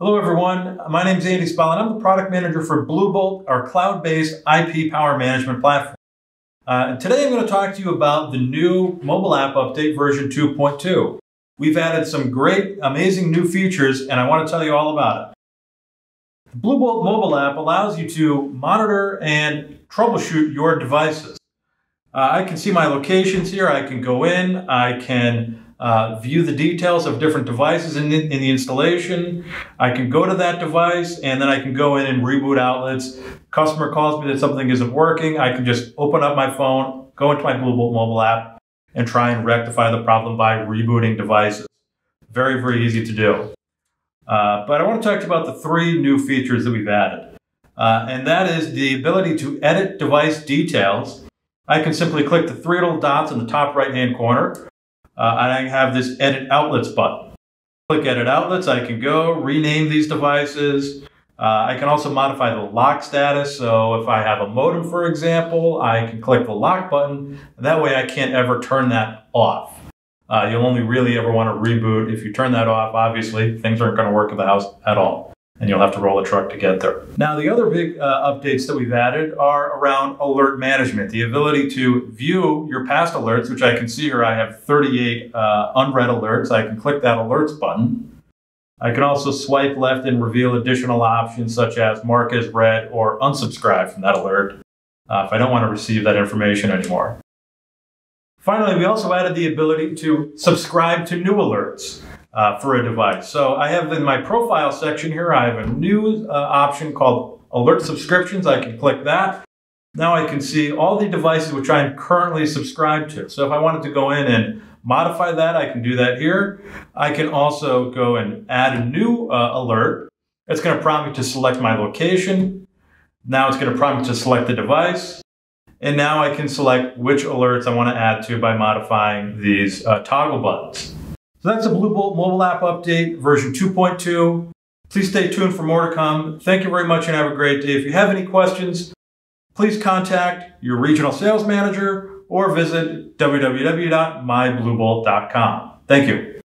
Hello, everyone. My name is Andy Spalla, and I'm the product manager for Bluebolt, our cloud-based IP power management platform. Uh, and today I'm going to talk to you about the new mobile app update version 2.2. We've added some great, amazing new features, and I want to tell you all about it. The Bluebolt mobile app allows you to monitor and troubleshoot your devices. Uh, I can see my locations here. I can go in. I can uh, view the details of different devices in the, in the installation. I can go to that device and then I can go in and reboot outlets. Customer calls me that something isn't working. I can just open up my phone, go into my Bluebolt mobile app, and try and rectify the problem by rebooting devices. Very, very easy to do. Uh, but I want to talk to you about the three new features that we've added. Uh, and that is the ability to edit device details. I can simply click the three little dots in the top right hand corner uh, and I have this edit outlets button. Click edit outlets, I can go rename these devices. Uh, I can also modify the lock status. So if I have a modem, for example, I can click the lock button. That way I can't ever turn that off. Uh, you'll only really ever want to reboot. If you turn that off, obviously, things aren't going to work in the house at all and you'll have to roll a truck to get there. Now, the other big uh, updates that we've added are around alert management, the ability to view your past alerts, which I can see here. I have 38 uh, unread alerts. I can click that alerts button. I can also swipe left and reveal additional options such as mark as read or unsubscribe from that alert uh, if I don't want to receive that information anymore. Finally, we also added the ability to subscribe to new alerts uh, for a device. So I have in my profile section here, I have a new uh, option called alert subscriptions. I can click that. Now I can see all the devices which I'm currently subscribed to. So if I wanted to go in and modify that, I can do that here. I can also go and add a new uh, alert. It's going to prompt me to select my location. Now it's going to prompt me to select the device. And now I can select which alerts I want to add to by modifying these uh, toggle buttons. So that's a Bluebolt mobile app update, version 2.2. Please stay tuned for more to come. Thank you very much and have a great day. If you have any questions, please contact your regional sales manager or visit www.mybluebolt.com. Thank you.